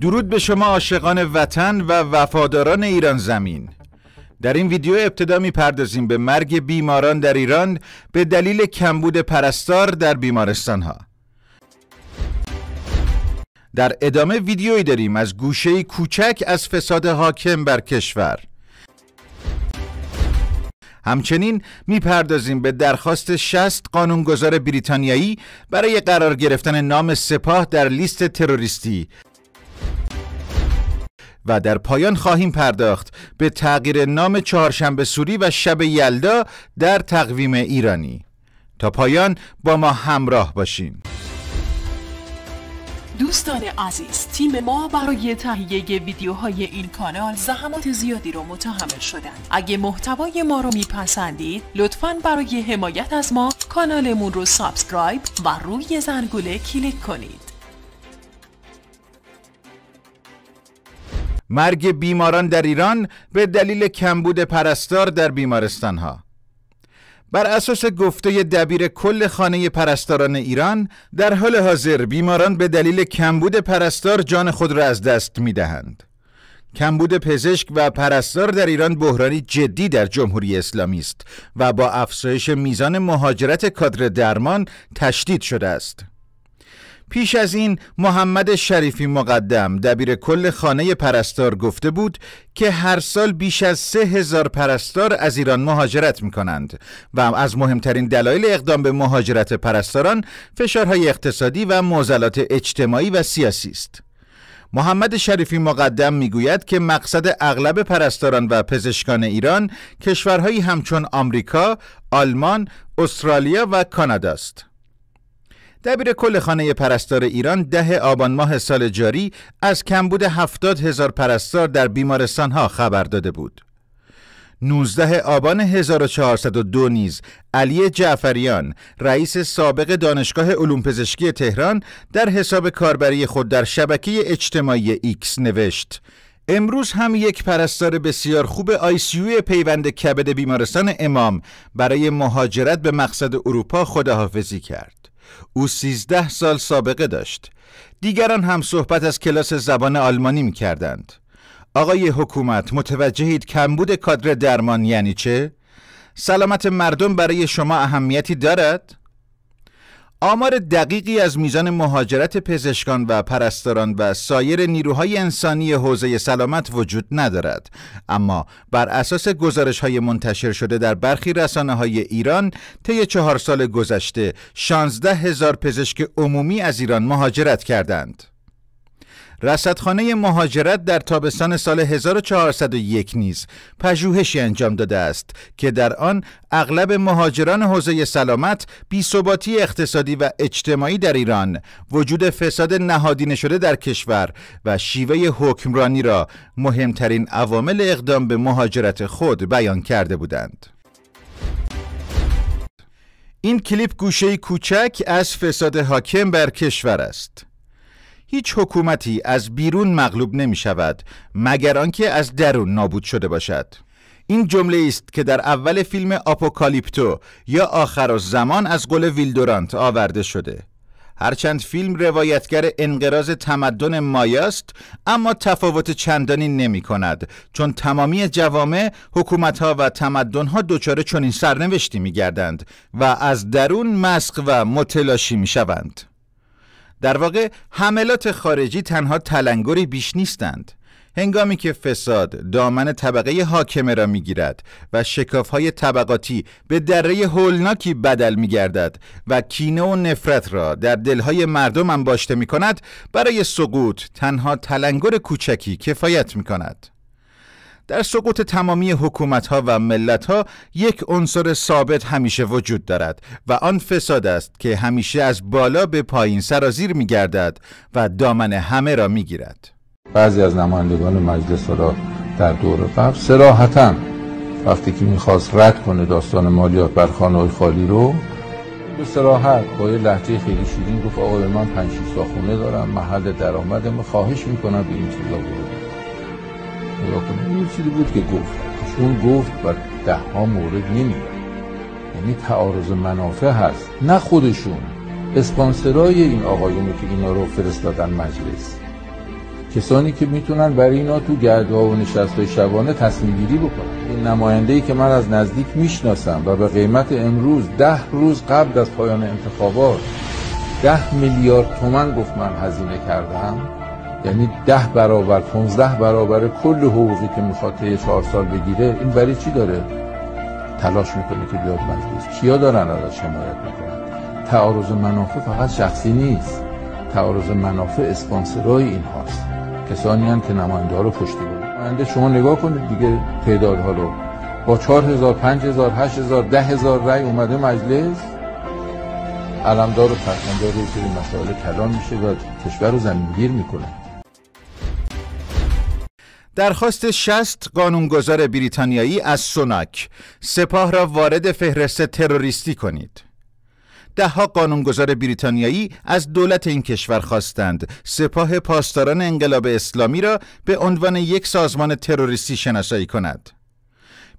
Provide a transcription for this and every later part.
درود به شما عاشقان وطن و وفاداران ایران زمین. در این ویدیو ابتدا می‌پردازیم به مرگ بیماران در ایران به دلیل کمبود پرستار در بیمارستان ها در ادامه ویدیویی داریم از گوشه کوچک از فساد حاکم بر کشور. همچنین می‌پردازیم به درخواست 60 قانونگذار بریتانیایی برای قرار گرفتن نام سپاه در لیست تروریستی. و در پایان خواهیم پرداخت به تغییر نام چهارشنبه سوری و شب یلدا در تقویم ایرانی. تا پایان با ما همراه باشین. دوستان عزیز تیم ما برای تهیه ویدیوهای این کانال زحمات زیادی رو متحمل شدند. اگه محتوای ما رو میپسندید لطفا برای حمایت از ما کانالمون رو subscribe و روی زنگوله کلیک کنید. مرگ بیماران در ایران به دلیل کمبود پرستار در بیمارستان ها بر اساس گفته دبیر کل خانه پرستاران ایران در حال حاضر بیماران به دلیل کمبود پرستار جان خود را از دست می دهند. کمبود پزشک و پرستار در ایران بحرانی جدی در جمهوری اسلامی است و با افزایش میزان مهاجرت کادر درمان تشدید شده است. پیش از این محمد شریفی مقدم دبیر کل خانه پرستار گفته بود که هر سال بیش از سه هزار پرستار از ایران مهاجرت می کنند و از مهمترین دلایل اقدام به مهاجرت پرستاران فشارهای اقتصادی و معضلات اجتماعی و سیاسی است. محمد شریفی مقدم می‌گوید که مقصد اغلب پرستاران و پزشکان ایران کشورهایی همچون آمریکا، آلمان، استرالیا و کانادا است. دبیر کل خانه پرستار ایران ده آبان ماه سال جاری از کمبود هفتاد هزار پرستار در بیمارستان ها خبر داده بود. 19 آبان 1402 نیز علی جعفریان رئیس سابق دانشگاه علوم پزشکی تهران در حساب کاربری خود در شبکه اجتماعی ایکس نوشت امروز هم یک پرستار بسیار خوب آیسیوی پیوند کبد بیمارستان امام برای مهاجرت به مقصد اروپا خداحافظی کرد. او سیزده سال سابقه داشت دیگران هم صحبت از کلاس زبان آلمانی می کردند آقای حکومت متوجهید کمبود کادر درمان یعنی چه؟ سلامت مردم برای شما اهمیتی دارد؟ آمار دقیقی از میزان مهاجرت پزشکان و پرستاران و سایر نیروهای انسانی حوزه سلامت وجود ندارد. اما بر اساس گزارش های منتشر شده در برخی رسانه های ایران طی چهار سال گذشته 16 هزار پزشک عمومی از ایران مهاجرت کردند. رصدخانه مهاجرت در تابستان سال 1401 نیز پژوهشی انجام داده است که در آن اغلب مهاجران حوزه سلامت بیثباتی اقتصادی و اجتماعی در ایران وجود فساد نهادینه شده در کشور و شیوه حکمرانی را مهمترین عوامل اقدام به مهاجرت خود بیان کرده بودند. این کلیپ گوشه کوچک از فساد حاکم بر کشور است. هیچ حکومتی از بیرون مغلوب نمی شود مگر آنکه از درون نابود شده باشد. این جمله است که در اول فیلم آپوکالیپتو یا آخر زمان از قول ویلدورانت آورده شده. هرچند فیلم روایتگر انقراض تمدن مایاست اما تفاوت چندانی نمی کند چون تمامی جوامع حکومتها و تمدنها دچار چنین سرنوشتی می گردند و از درون مسق و متلاشی می شوند در واقع حملات خارجی تنها تلنگری بیش نیستند. هنگامی که فساد دامن طبقه حاکمه را می‌گیرد و های طبقاتی به دره هولناکی بدل میگردد و کینه و نفرت را در دلهای مردم انباشته می کند برای سقوط تنها تلنگر کوچکی کفایت می کند در سقوط تمامی حکومت ها و ملت ها یک عنصر ثابت همیشه وجود دارد و آن فساد است که همیشه از بالا به پایین سرازیر می گردد و دامن همه را می گیرد بعضی از نمایندگان مجلس را در دور قبل سراحتا وقتی که می‌خواست رد کنه داستان مالیات بر خانه خالی رو به سراحت با یه لحجه خیلی شیرین گفت آقای من پنج خونه دارم محل درآمدم خواهش می‌کنم به این چیزا برو نگاه کنید یه چیزی بود که گفت. اون گفت و ده ها مورد نمیاد یعنی تعارض منافع هست. نه خودشون. اسپانسرای این آقایونی که اینا رو فرستادن مجلس. کسانی که می‌تونن برای اینا تو گردها و نشست شبانه تصمیم گیری بکنن. این نماینده ای که من از نزدیک می‌شناسم و به قیمت امروز ده روز قبل از پایان انتخابات ده میلیارد تومن گفت من هزینه کردم. یعنی ده برابر 15 برابر کل حقوقی که می‌خواد طی چهار سال بگیره این برای چی داره؟ تلاش می‌کنه که بیاد مجلس. کیا دارن ازش حمایت می‌کنن؟ تعارض منافع فقط شخصی نیست. تعارض منافع اسپانسرای این هاست. کسانی هم که نماینده رو پشتی بود شما نگاه کنید دیگه تعدادها رو. با 4000 5000 8000 10000 رای اومده مجلس. علمدار و فرماندار یه سری مسائل کلان میشه و کشور رو زمینگیر می‌کنه. درخواست 60 قانونگذار بریتانیایی از سوناک سپاه را وارد فهرست تروریستی کنید. دهها قانونگذار بریتانیایی از دولت این کشور خواستند سپاه پاسداران انقلاب اسلامی را به عنوان یک سازمان تروریستی شناسایی کند.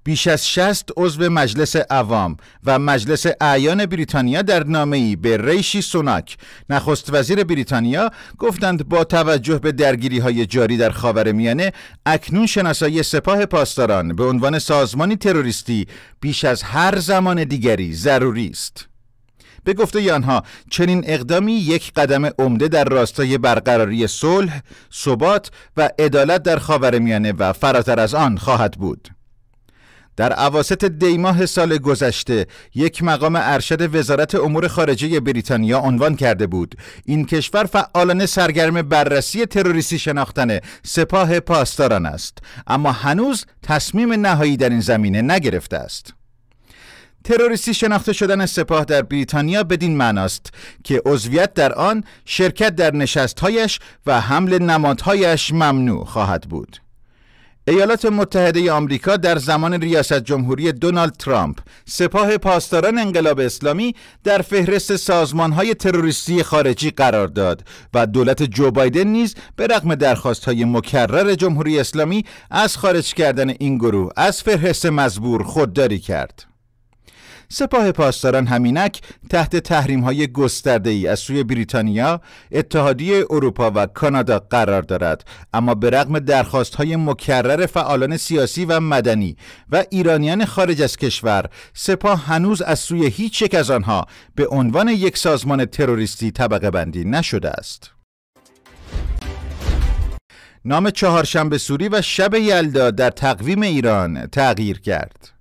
بیش از 60 عضو مجلس عوام و مجلس اعیان بریتانیا در نامه‌ای به ریشی سوناک نخست وزیر بریتانیا گفتند با توجه به درگیری های جاری در خاورمیانه اکنون شناسایی سپاه پاسداران به عنوان سازمانی تروریستی بیش از هر زمان دیگری ضروری است. به گفته آنها چنین اقدامی یک قدم عمده در راستای برقراری صلح، ثبات و عدالت در خاورمیانه و فراتر از آن خواهد بود. در عواست دیماه سال گذشته یک مقام ارشد وزارت امور خارجه بریتانیا عنوان کرده بود. این کشور فعالانه سرگرم بررسی تروریستی شناختن سپاه پاسداران است. اما هنوز تصمیم نهایی در این زمینه نگرفته است. تروریستی شناخته شدن سپاه در بریتانیا بدین معناست که عضویت در آن شرکت در نشستهایش و حمل نمادهایش ممنوع خواهد بود. ایالات متحده آمریکا در زمان ریاست جمهوری دونالد ترامپ سپاه پاسداران انقلاب اسلامی در فهرست سازمان های تروریستی خارجی قرار داد و دولت جو بایدن نیز به رغم درخواست های مکرر جمهوری اسلامی از خارج کردن این گروه از فهرست مزبور خودداری کرد. سپاه پاسداران همینک تحت تحریم های گسترده ای از سوی بریتانیا، اتحادیه اروپا و کانادا قرار دارد اما به رغم درخواست های مکرر فعالان سیاسی و مدنی و ایرانیان خارج از کشور سپاه هنوز از سوی هیچ یک از آنها به عنوان یک سازمان تروریستی طبقه بندی نشده است. نام چهارشنبه سوری و شب یلدا در تقویم ایران تغییر کرد.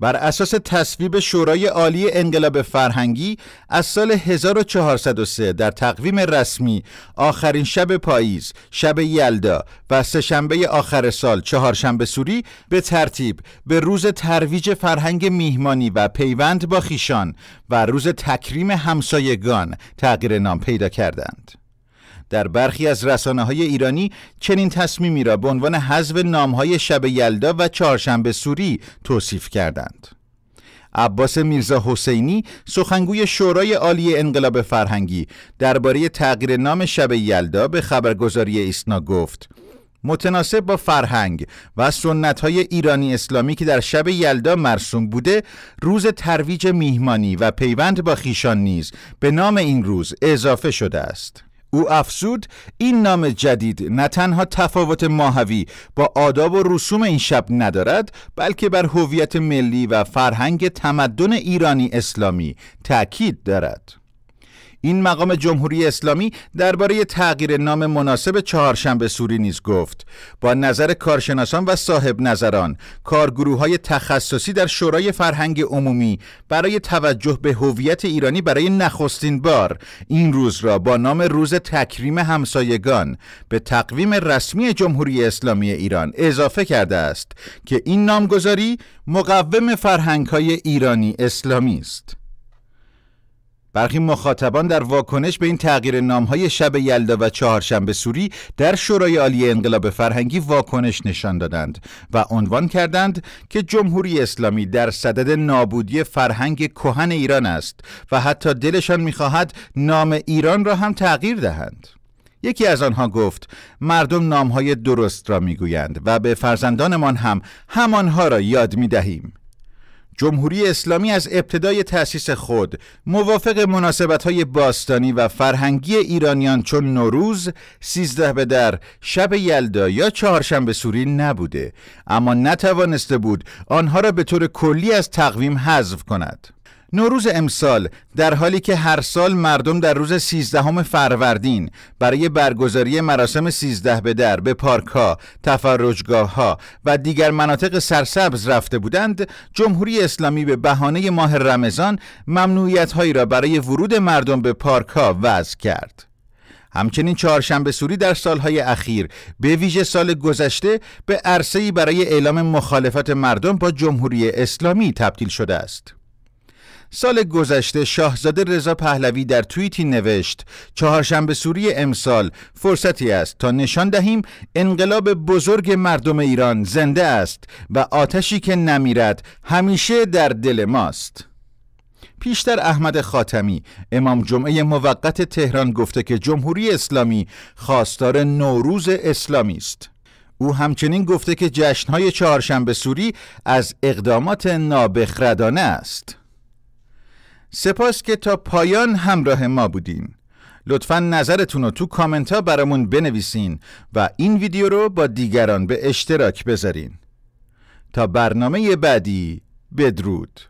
بر اساس تصویب شورای عالی انقلاب فرهنگی از سال 1403 در تقویم رسمی آخرین شب پاییز، شب یلدا و سهشنبه آخر سال چهارشنبه سوری به ترتیب به روز ترویج فرهنگ میهمانی و پیوند با خیشان و روز تکریم همسایگان تغییر نام پیدا کردند. در برخی از رسانه های ایرانی چنین تصمیمی را به عنوان حذف نامهای شب یلدا و چهارشنبه سوری توصیف کردند. عباس میرزا حسینی سخنگوی شورای عالی انقلاب فرهنگی درباره تغییر نام شب یلدا به خبرگزاری ایسنا گفت متناسب با فرهنگ و سنت های ایرانی اسلامی که در شب یلدا مرسوم بوده روز ترویج میهمانی و پیوند با خیشان نیز به نام این روز اضافه شده است او افزود این نام جدید نه تنها تفاوت ماهوی با آداب و رسوم این شب ندارد بلکه بر هویت ملی و فرهنگ تمدن ایرانی اسلامی تأکید دارد. این مقام جمهوری اسلامی درباره تغییر نام مناسب چهارشنبه سوری نیز گفت. با نظر کارشناسان و صاحب نظران کارگروه های تخصصی در شورای فرهنگ عمومی برای توجه به هویت ایرانی برای نخستین بار این روز را با نام روز تکریم همسایگان به تقویم رسمی جمهوری اسلامی ایران اضافه کرده است که این نامگذاری مقوم فرهنگ های ایرانی اسلامی است. برخی مخاطبان در واکنش به این تغییر نامهای شب یلدا و چهارشنبه سوری در شورای عالی انقلاب فرهنگی واکنش نشان دادند و عنوان کردند که جمهوری اسلامی در صدد نابودی فرهنگ کهن ایران است و حتی دلشان می‌خواهد نام ایران را هم تغییر دهند. یکی از آنها گفت مردم نامهای درست را می‌گویند و به فرزندانمان هم همانها را یاد می‌دهیم جمهوری اسلامی از ابتدای تأسیس خود موافق مناسبت های باستانی و فرهنگی ایرانیان چون نوروز، سیزده به در، شب یلدا یا چهارشنبه سوری نبوده اما نتوانسته بود آنها را به طور کلی از تقویم حذف کند. نوروز امسال در حالی که هر سال مردم در روز سیزدهم فروردین برای برگزاری مراسم سیزده به در به پارک ها، تفرجگاه ها و دیگر مناطق سرسبز رفته بودند جمهوری اسلامی به بهانه ماه رمضان ممنوعیت هایی را برای ورود مردم به پارک ها وضع کرد همچنین چهارشنبه سوری در سالهای اخیر به ویژه سال گذشته به عرصه‌ای برای اعلام مخالفت مردم با جمهوری اسلامی تبدیل شده است. سال گذشته شاهزاده رضا پهلوی در توییتی نوشت چهارشنبه سوری امسال فرصتی است تا نشان دهیم انقلاب بزرگ مردم ایران زنده است و آتشی که نمیرد همیشه در دل ماست. پیشتر احمد خاتمی امام جمعه موقت تهران گفته که جمهوری اسلامی خواستار نوروز اسلامی است. او همچنین گفته که جشنهای چهارشنبه سوری از اقدامات نابخردانه است. سپاس که تا پایان همراه ما بودین. لطفا نظرتون رو تو کامنت ها برامون بنویسین و این ویدیو رو با دیگران به اشتراک بذارین. تا برنامه بعدی بدرود.